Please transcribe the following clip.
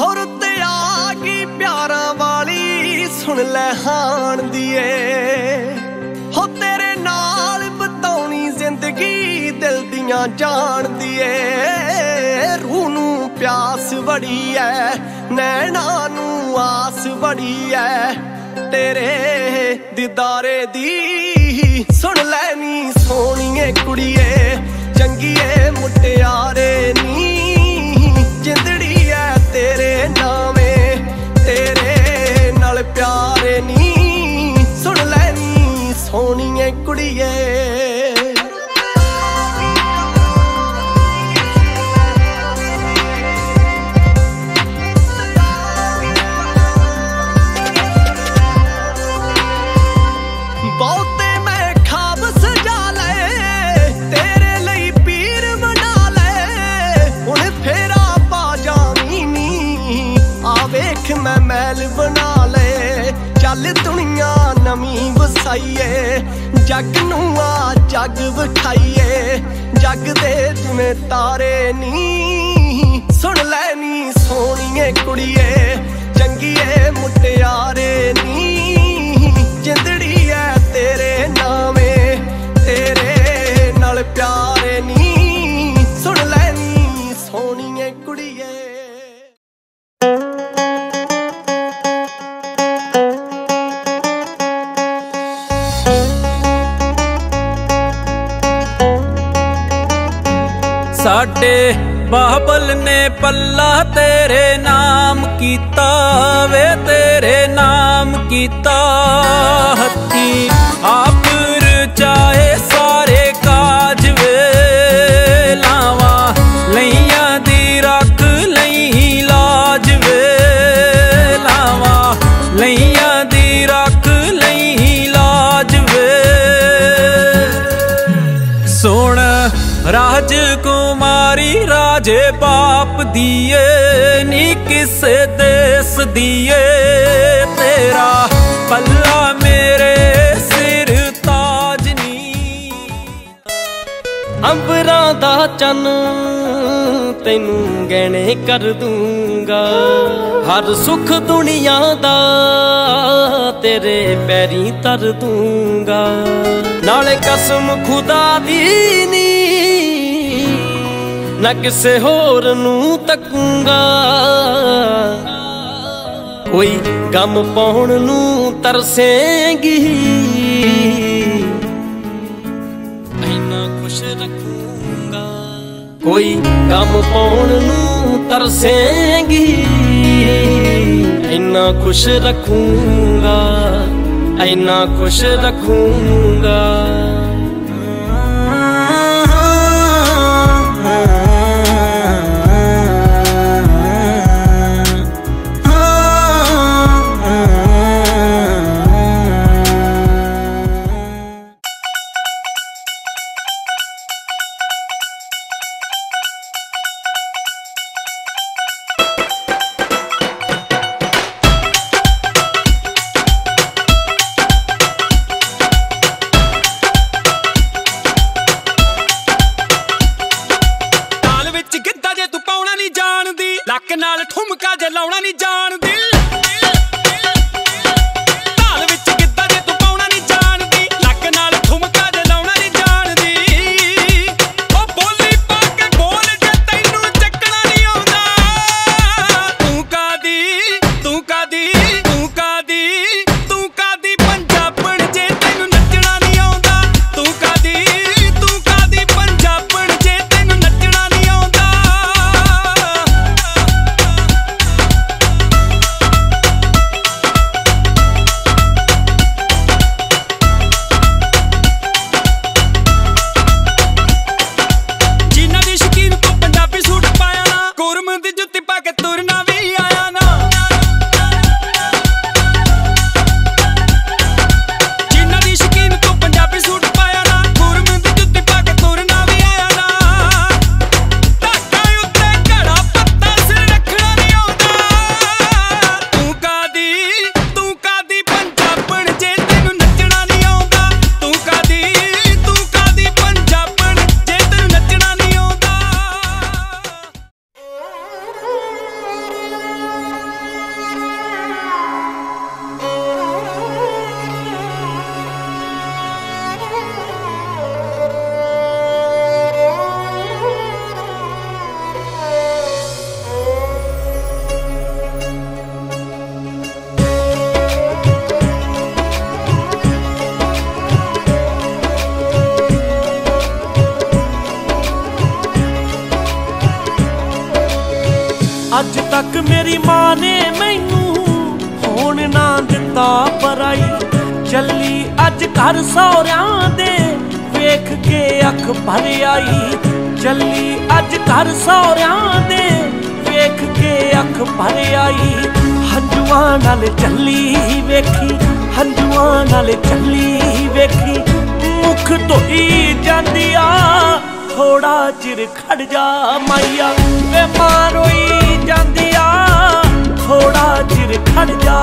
ਹੋਰ ਤੇ ਆ ਗਈ ਪਿਆਰਾਂ ਵਾਲੀ, ਸੁਣ ਲੈ ਹਾਣ ਦੀਏ। ਹੋ ਤੇਰੇ ਨਾਲ ਬਤਾਉਣੀ ਜ਼ਿੰਦਗੀ ਦਿਲ ਦੀਆਂ ਜਾਣਦੀ ਏ ਰੂਹ ਨੂੰ ਪਿਆਸ ਵੜੀ ਐ ਨੈਣਾ ਨੂੰ ਆਸ ਵੜੀ ਐ ਤੇਰੇ ਦੀਦਾਰੇ ਦੀ ਸੁਣ ਲੈ ਨੀ ਸੋਹਣੀਏ ਕੁੜੀਏ ਨਵੀਂ ਵਸਾਈਏ, ਜੱਗ ਨੂੰ ਆ ਜੱਗ ਵਿਖਾਈਏ, ਜੱਗ ਦੇ ਜਿਵੇਂ ਤਾਰੇ ਨੀ, ਸੁਣ ਲੈ ਨੀ ਸੋਹਣੀਏ ਕੁੜੀਏ ਚੰਗੀਏ ਮੁਟਿਆਰੇ ਬਾਬਲ ਨੇ ਪੱਲਾ ਤੇਰੇ ਨਾਮ ਕੀਤਾ ਵੇ ਤੇਰੇ ਨਾਮ ਕੀਤਾ ਹੱਥੀ। ਆਪ ਰਚਾਏ ਸਾਰੇ ਕਾਜ ਵੇ ਲਾਵਾਂ, ਲਈਆਂ ਦੀ ਰੱਖ ਲਈ ਲਾਜ ਵੇ ਲਾਵਾਂ, ਲਈਆਂ ਦੀ ਰੱਖ ਲਈ ਲਾਜ ਵੇ। ਸੁਣ ਰਾਜ ਕੁਮਾਰੀ ਰਾਜੇ ਬਾਪ ਦੀਏ, ਨੀ ਕਿਸੇ ਦੇਸ ਦੀਏ। ਤੇਰਾ ਪੱਲਾ ਮੇਰੇ ਸਿਰ ਤਾਜ ਨੀ। ਅੰਬਰਾਂ ਦਾ ਚੰਨ ਤੈਨੂੰ ਗਹਿਣੇ ਕਰ ਦੂੰਗਾ। ਹਰ ਸੁੱਖ ਦੁਨੀਆ ਦਾ ਤੇਰੇ ਪੈਰੀ ਤਰ ਦੂੰਗਾ। ਨਾਲੇ ਕਸਮ ਖੁਦਾ ਦੀ ਨਾ ਕਿਸੇ ਹੋਰ ਨੂੰ ਤੱਕੂੰਗਾ। ਕੋਈ ਗਮ ਪਾਉਣ ਨੂੰ ਤਰਸੇਂਗੀ। ਇੰਨਾ ਖੁਸ਼ ਰੱਖੂੰਗਾ। ਕੋਈ ਕੰਮ ਪਾਉਣ ਨੂੰ ਤਰਸੇਂਗੀ। ਇੰਨਾ ਖੁਸ਼ ਰੱਖੂੰਗਾ, ਇੰਨਾ ਖੁਸ਼ ਰੱਖੂੰਗਾ। ਨਾਲ ਠੁਮਕਾ ਜੇ ਲਾਉਣਾ ਨਹੀਂ ਜਾਣਦੀ। ਅੱਜ ਤੱਕ ਮੇਰੀ ਮਾਂ ਨੇ ਮੈਨੂੰ ਹੋਣ ਨਾ ਦਿੱਤਾ ਪਰਾਈ। ਚੱਲੀ ਅੱਜ ਘਰ ਸੌਰਿਆਂ ਦੇ ਵੇਖ ਕੇ ਅੱਖ ਭਰ ਆਈ। ਚੱਲੀ ਅੱਜ ਘਰ ਸੌਰਿਆਂ ਦੇ ਵੇਖ ਕੇ ਅੱਖ ਭਰ ਆਈ। ਹੰਝੂਆਂ ਨਾਲ ਚੱਲੀ ਵੇਖੀ, ਹੰਝੂਆਂ ਨਾਲ ਚੱਲੀ ਵੇਖੀ। ਮੁਖ ਧੋਈ ਜਾਂਦੀ ਆ ਥੋੜਾ ਚਿਰ ਖੜ ਜਾ ਮਾਈਆ। ਵੇ ਮਾਂ ਰੋਈ ਜਾਂਦੀ ਆ ਥੋੜਾ ਚਿਰ ਖੜ ਜਾ